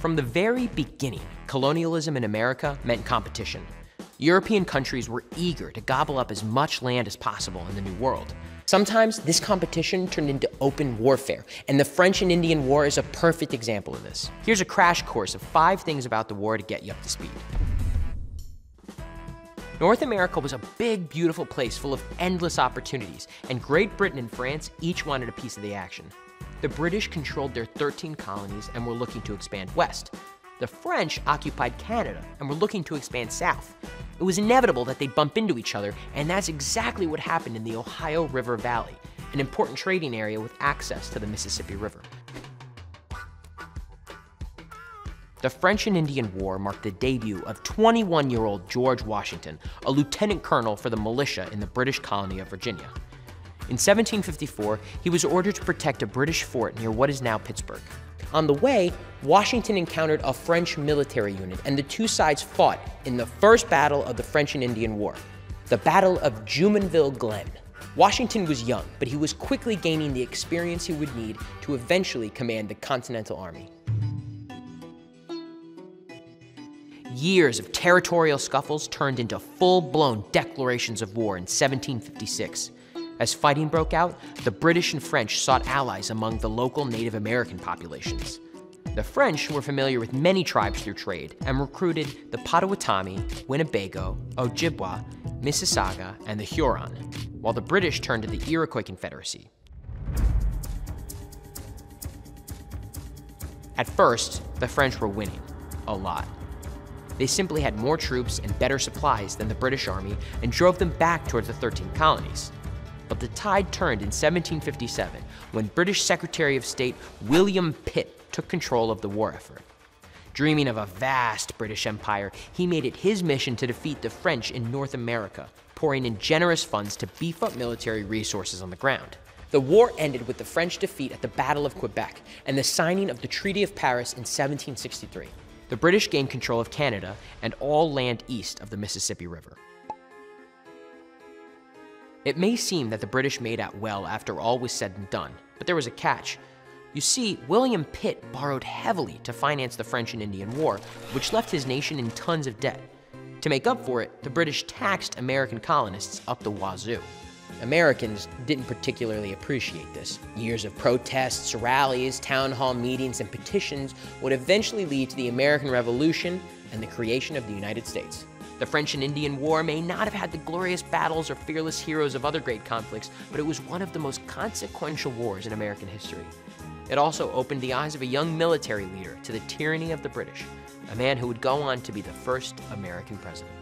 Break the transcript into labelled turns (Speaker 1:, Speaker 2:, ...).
Speaker 1: From the very beginning, colonialism in America meant competition. European countries were eager to gobble up as much land as possible in the New World. Sometimes this competition turned into open warfare, and the French and Indian War is a perfect example of this. Here's a crash course of five things about the war to get you up to speed. North America was a big, beautiful place full of endless opportunities, and Great Britain and France each wanted a piece of the action. The British controlled their 13 colonies and were looking to expand west. The French occupied Canada and were looking to expand south. It was inevitable that they'd bump into each other, and that's exactly what happened in the Ohio River Valley, an important trading area with access to the Mississippi River. The French and Indian War marked the debut of 21 year old George Washington, a lieutenant colonel for the militia in the British colony of Virginia. In 1754, he was ordered to protect a British fort near what is now Pittsburgh. On the way, Washington encountered a French military unit, and the two sides fought in the first battle of the French and Indian War, the Battle of Jumonville Glen. Washington was young, but he was quickly gaining the experience he would need to eventually command the Continental Army. Years of territorial scuffles turned into full blown declarations of war in 1756. As fighting broke out, the British and French sought allies among the local Native American populations. The French were familiar with many tribes through trade and recruited the Potawatomi, Winnebago, Ojibwa, Mississauga, and the Huron, while the British turned to the Iroquois Confederacy. At first, the French were winning, a lot. They simply had more troops and better supplies than the British Army and drove them back towards the 13 colonies. But the tide turned in 1757 when British Secretary of State William Pitt took control of the war effort. Dreaming of a vast British Empire, he made it his mission to defeat the French in North America, pouring in generous funds to beef up military resources on the ground. The war ended with the French defeat at the Battle of Quebec and the signing of the Treaty of Paris in 1763. The British gained control of Canada and all land east of the Mississippi River. It may seem that the British made out well after all was said and done, but there was a catch. You see, William Pitt borrowed heavily to finance the French and Indian War, which left his nation in tons of debt. To make up for it, the British taxed American colonists up the wazoo. Americans didn't particularly appreciate this. Years of protests, rallies, town hall meetings, and petitions would eventually lead to the American Revolution and the creation of the United States. The French and Indian War may not have had the glorious battles or fearless heroes of other great conflicts, but it was one of the most consequential wars in American history. It also opened the eyes of a young military leader to the tyranny of the British, a man who would go on to be the first American president.